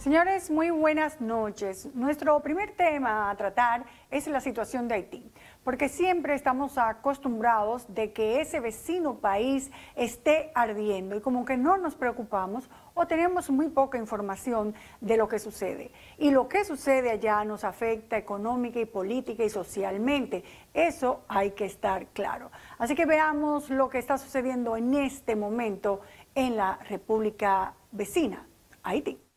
Señores, muy buenas noches. Nuestro primer tema a tratar es la situación de Haití, porque siempre estamos acostumbrados de que ese vecino país esté ardiendo y como que no nos preocupamos o tenemos muy poca información de lo que sucede. Y lo que sucede allá nos afecta económica y política y socialmente. Eso hay que estar claro. Así que veamos lo que está sucediendo en este momento en la República vecina, Haití.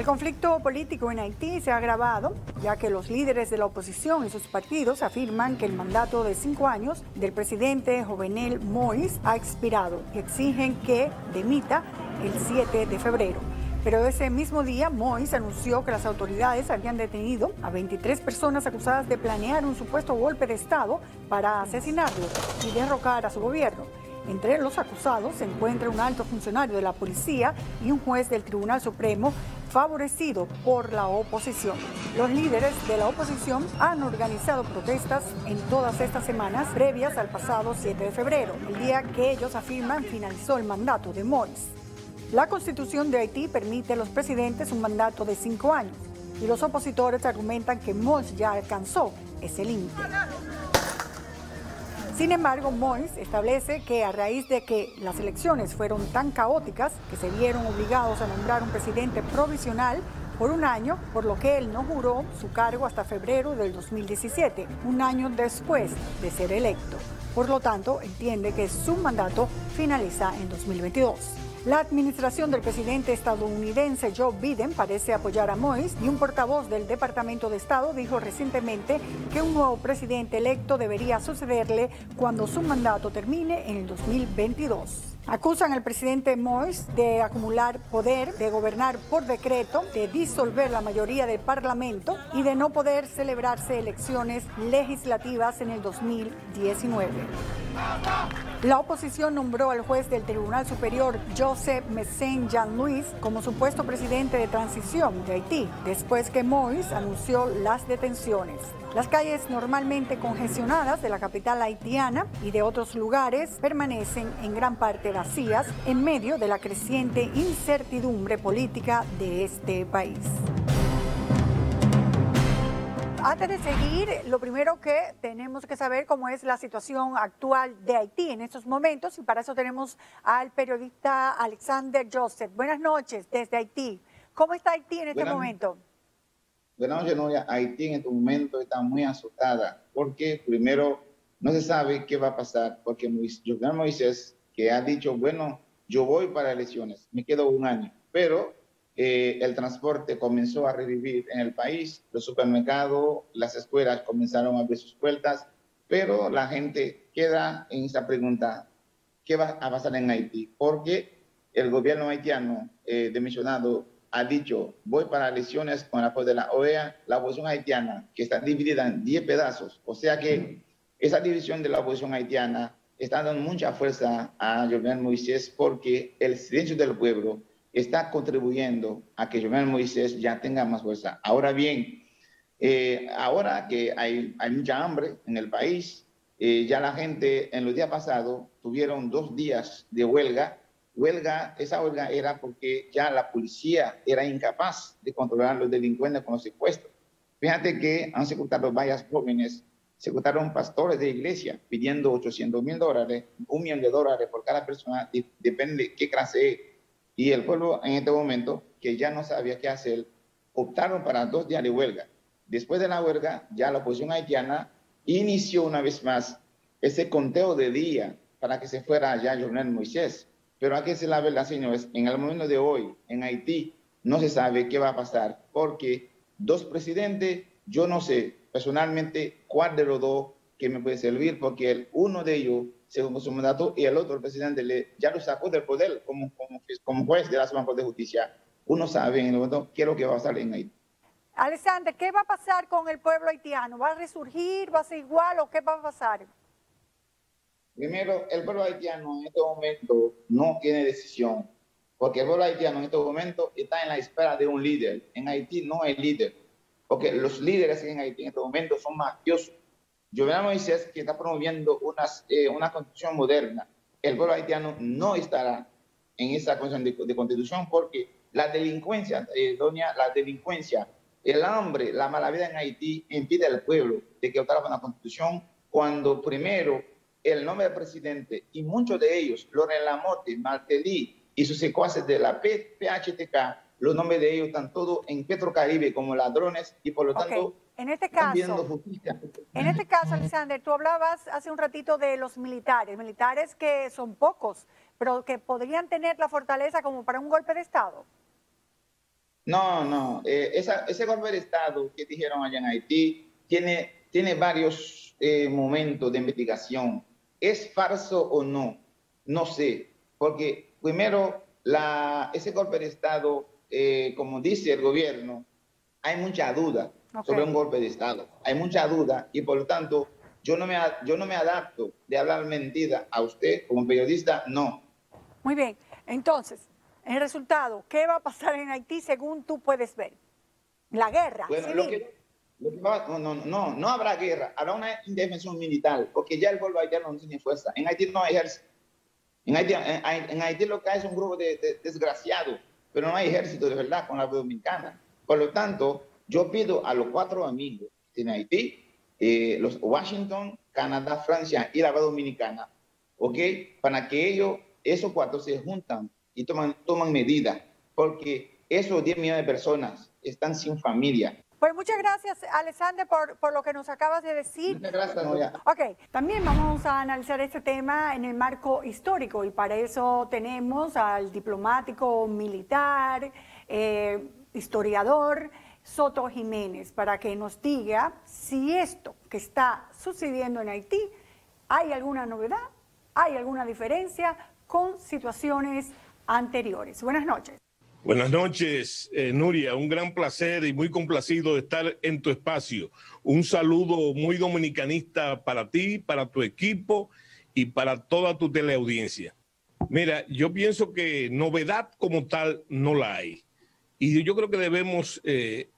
El conflicto político en Haití se ha agravado, ya que los líderes de la oposición y sus partidos afirman que el mandato de cinco años del presidente Jovenel Moïse ha expirado y exigen que demita el 7 de febrero. Pero ese mismo día, Moïse anunció que las autoridades habían detenido a 23 personas acusadas de planear un supuesto golpe de Estado para asesinarlo y derrocar a su gobierno. Entre los acusados se encuentra un alto funcionario de la policía y un juez del Tribunal Supremo favorecido por la oposición. Los líderes de la oposición han organizado protestas en todas estas semanas previas al pasado 7 de febrero, el día que ellos afirman finalizó el mandato de Moïse. La constitución de Haití permite a los presidentes un mandato de cinco años y los opositores argumentan que Moïse ya alcanzó ese límite. Sin embargo, Mois establece que a raíz de que las elecciones fueron tan caóticas que se vieron obligados a nombrar un presidente provisional por un año, por lo que él no juró su cargo hasta febrero del 2017, un año después de ser electo. Por lo tanto, entiende que su mandato finaliza en 2022. La administración del presidente estadounidense Joe Biden parece apoyar a Moïse y un portavoz del Departamento de Estado dijo recientemente que un nuevo presidente electo debería sucederle cuando su mandato termine en el 2022. Acusan al presidente Moïse de acumular poder, de gobernar por decreto, de disolver la mayoría del Parlamento y de no poder celebrarse elecciones legislativas en el 2019. La oposición nombró al juez del Tribunal Superior Joseph Messen Jean-Louis como supuesto presidente de transición de Haití, después que Moïse anunció las detenciones. Las calles normalmente congestionadas de la capital haitiana y de otros lugares permanecen en gran parte en medio de la creciente incertidumbre política de este país. Antes de seguir, lo primero que tenemos que saber cómo es la situación actual de Haití en estos momentos y para eso tenemos al periodista Alexander Joseph. Buenas noches desde Haití. ¿Cómo está Haití en este momento? Buenas noches, Haití en este momento está muy asustada porque primero no se sabe qué va a pasar porque Jovenel Moisés que ha dicho, bueno, yo voy para elecciones, me quedo un año, pero eh, el transporte comenzó a revivir en el país, los supermercados, las escuelas comenzaron a abrir sus puertas, pero la gente queda en esa pregunta, ¿qué va a pasar en Haití? Porque el gobierno haitiano eh, de mencionado ha dicho, voy para elecciones con el apoyo de la OEA, la oposición haitiana, que está dividida en 10 pedazos. O sea que esa división de la oposición haitiana está dando mucha fuerza a Jovenel Moisés porque el silencio del pueblo está contribuyendo a que Jovenel Moisés ya tenga más fuerza. Ahora bien, eh, ahora que hay, hay, mucha hambre en el país, eh, ya la gente en los días pasados tuvieron dos días de huelga huelga, esa huelga era porque ya la policía era incapaz de controlar los delincuentes con los secuestros. Fíjate que han secuestrado varias jóvenes, secuestraron pastores de iglesia pidiendo 800 mil dólares, un millón de dólares por cada persona, depende de qué clase es. Y el pueblo en este momento, que ya no sabía qué hacer, optaron para dos días de huelga. Después de la huelga, ya la oposición haitiana inició una vez más ese conteo de día para que se fuera ya Jovenel Moisés. Pero aquí se la verdad, señores, en el momento de hoy, en Haití, no se sabe qué va a pasar, porque dos presidentes, yo no sé personalmente cuál de los dos que me puede servir, porque el, uno de ellos, según su mandato, y el otro, el presidente, le, ya lo sacó del poder como, como, como juez de la Suprema Corte de Justicia. Uno sabe en el momento qué es lo que va a pasar en Haití. Alexander, ¿qué va a pasar con el pueblo haitiano? ¿Va a resurgir? ¿Va a ser igual o qué va a pasar? Primero, el pueblo haitiano en este momento no tiene decisión, porque el pueblo haitiano en este momento está en la espera de un líder. En Haití no hay líder, porque los líderes en Haití en este momento son mafiosos. Jovenel Moisés, que está promoviendo unas, eh, una constitución moderna, el pueblo haitiano no estará en esa constitución de, constitución porque la delincuencia, eh, doña, la delincuencia, el hambre, la mala vida en Haití impide al pueblo de que votara una constitución cuando primero el nombre del presidente y muchos de ellos, Loren Lamotte, Martelly y sus secuaces de la PHTK, los nombres de ellos están todos en Petrocaribe como ladrones y por lo tanto en este caso, en este caso, Alexander, tú hablabas hace un ratito de los militares, militares que son pocos, pero que podrían tener la fortaleza como para un golpe de Estado. No, no, eh, ese golpe de Estado que dijeron allá en Haití tiene, tiene varios eh, momentos de investigación. ¿Es falso o no? No sé, porque primero la, ese golpe de Estado, eh, como dice el gobierno, hay mucha duda sobre un golpe de Estado. Hay mucha duda y por lo tanto yo no me, yo no me adapto de hablar mentira a usted como periodista, no. Muy bien, entonces, el resultado, ¿qué va a pasar en Haití según tú puedes ver? La guerra. no, no, no, no habrá guerra, habrá una indefensión militar, porque ya el pueblo haitiano no tiene fuerza. En Haití no hay ejército. En Haití, en, Haití lo que hay es un grupo de, desgraciados, pero no hay ejército de verdad con la dominicana. Por lo tanto, yo pido a los cuatro amigos de Haití, eh, los Washington, Canadá, Francia y la Dominicana, ¿ok? Para que ellos, esos cuatro se juntan y toman, toman medidas, porque esos 10 millones de personas están sin familia. Pues muchas gracias, Alexander, por, por, lo que nos acabas de decir. Muchas gracias, Noria. Ok, también vamos a analizar este tema en el marco histórico y para eso tenemos al diplomático militar, eh, historiador, Soto Jiménez para que nos diga si esto que está sucediendo en Haití, hay alguna novedad, hay alguna diferencia con situaciones anteriores. Buenas noches. Buenas noches, eh, Nuria. Un gran placer y muy complacido de estar en tu espacio. Un saludo muy dominicanista para ti, para tu equipo y para toda tu teleaudiencia. Mira, yo pienso que novedad como tal no la hay. Y yo creo que debemos eh,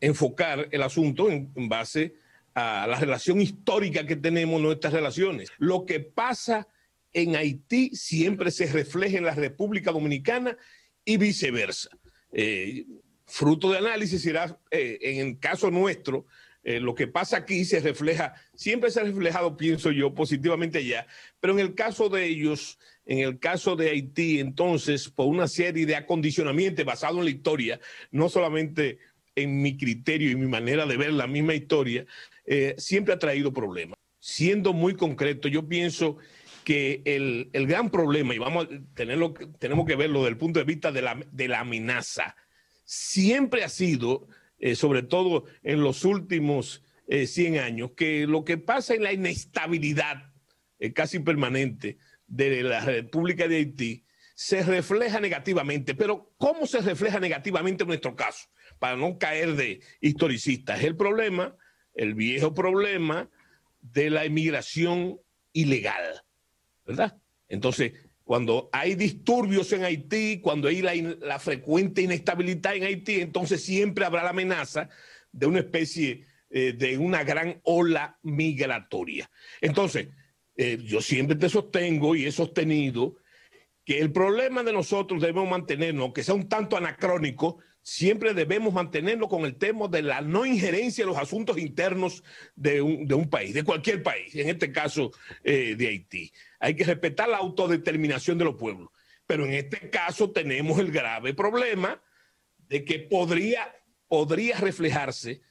enfocar el asunto en, base a la relación histórica que tenemos, nuestras relaciones. Lo que pasa en Haití siempre se refleja en la República Dominicana y viceversa. Eh, fruto de análisis será, eh, en el caso nuestro, eh, lo que pasa aquí se refleja, siempre se ha reflejado, pienso yo, positivamente allá, pero en el caso de ellos, en el caso de Haití, entonces, por una serie de acondicionamientos basados en la historia, no solamente en mi criterio y mi manera de ver la misma historia, eh, siempre ha traído problemas. Siendo muy concreto, yo pienso que el, gran problema, y vamos a tenerlo, tenemos que verlo desde el punto de vista de la, de la amenaza, siempre ha sido, eh, sobre todo en los últimos 100 eh, años, que lo que pasa en la inestabilidad casi permanente de la República de Haití se refleja negativamente. Pero ¿cómo se refleja negativamente en nuestro caso? para no caer de historicistas. El problema, el viejo problema de la inmigración ilegal, ¿verdad? Entonces, cuando hay disturbios en Haití, cuando hay la, frecuente inestabilidad en Haití, entonces siempre habrá la amenaza de una especie eh, de una gran ola migratoria. Entonces, eh, yo siempre te sostengo y he sostenido que el problema de nosotros debemos mantenernos, que sea un tanto anacrónico, siempre debemos mantenerlo con el tema de la no injerencia en los asuntos internos de un, país, de cualquier país, en este caso eh, de Haití. Hay que respetar la autodeterminación de los pueblos. Pero en este caso tenemos el grave problema de que podría, podría reflejarse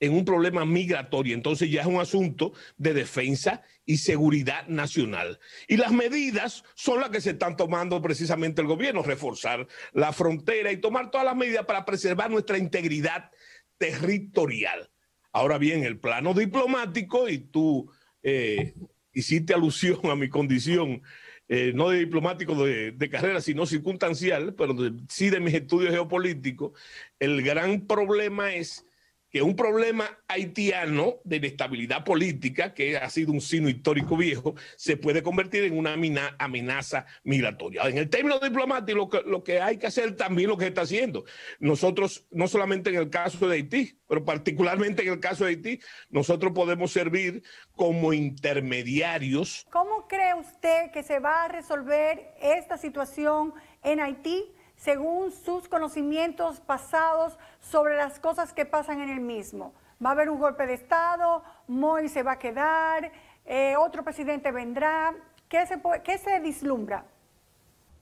en un problema migratorio. Entonces ya es un asunto de defensa y seguridad nacional. Y las medidas son las que se están tomando precisamente el gobierno, reforzar la frontera y tomar todas las medidas para preservar nuestra integridad territorial. Ahora bien, el plano diplomático, y tú eh, hiciste alusión a mi condición, eh, no de diplomático de, de, carrera, sino circunstancial, pero sí de mis estudios geopolíticos, el gran problema es que un problema haitiano de inestabilidad política, que ha sido un sino histórico viejo, se puede convertir en una amenaza migratoria. En el término diplomático, lo que, lo que hay que hacer también lo que se está haciendo. Nosotros, no solamente en el caso de Haití, pero particularmente en el caso de Haití, nosotros podemos servir como intermediarios. ¿Cómo cree usted que se va a resolver esta situación en Haití? Según sus conocimientos pasados sobre las cosas que pasan en el mismo. Va a haber un golpe de Estado, Moy se va a quedar, eh, otro presidente vendrá. ¿Qué se, qué se?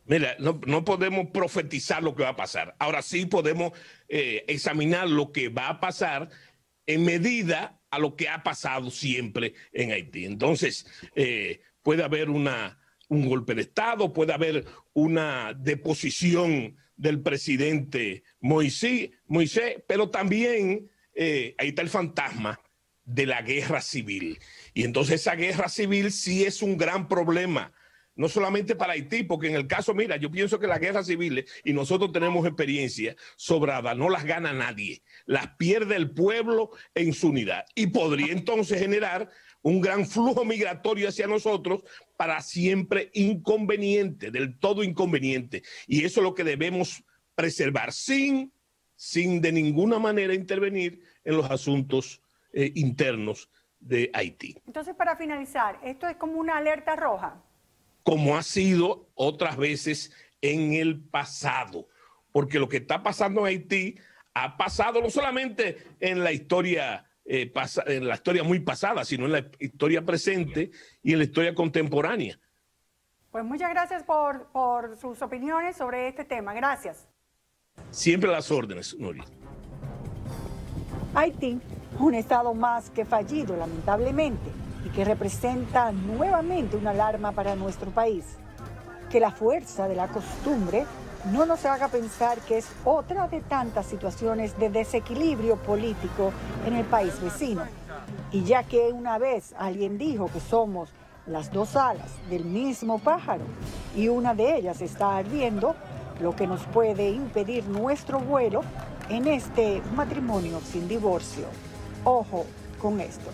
Mira, no, podemos profetizar lo que va a pasar. Ahora sí podemos eh, examinar lo que va a pasar en medida a lo que ha pasado siempre en Haití. Entonces, eh, puede haber una, un golpe de Estado, puede haber una deposición del presidente Moisés, pero también eh, ahí está el fantasma de la guerra civil. Y entonces esa guerra civil sí es un gran problema, no solamente para Haití, porque en el caso, mira, yo pienso que las guerras civiles, y nosotros tenemos experiencia sobrada, no las gana nadie, las pierde el pueblo en su unidad. Y podría entonces generar un gran flujo migratorio hacia nosotros para siempre inconveniente, del todo inconveniente. Y eso es lo que debemos preservar sin, sin de ninguna manera intervenir en los asuntos eh, internos de Haití. Entonces, para finalizar, esto es como una alerta roja. Como ha sido otras veces en el pasado, porque lo que está pasando en Haití ha pasado no solamente en la historia eh, en la historia muy pasada, sino en la historia presente y en la historia contemporánea. Pues muchas gracias por, por sus opiniones sobre este tema. Gracias. Siempre las órdenes, Nuri. Haití, un estado más que fallido, lamentablemente, y que representa nuevamente una alarma para nuestro país. Que la fuerza de la costumbre no nos haga pensar que es otra de tantas situaciones de desequilibrio político en el país vecino. Y ya que una vez alguien dijo que somos las dos alas del mismo pájaro y una de ellas está ardiendo, lo que nos puede impedir nuestro vuelo en este matrimonio sin divorcio. Ojo con esto.